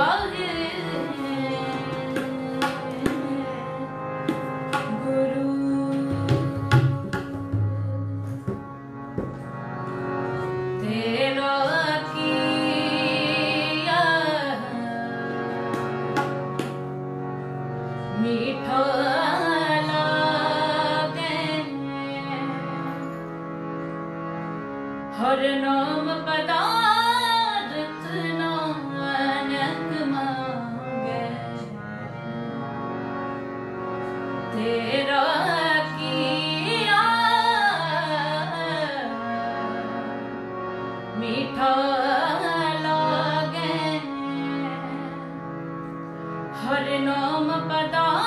Well, हर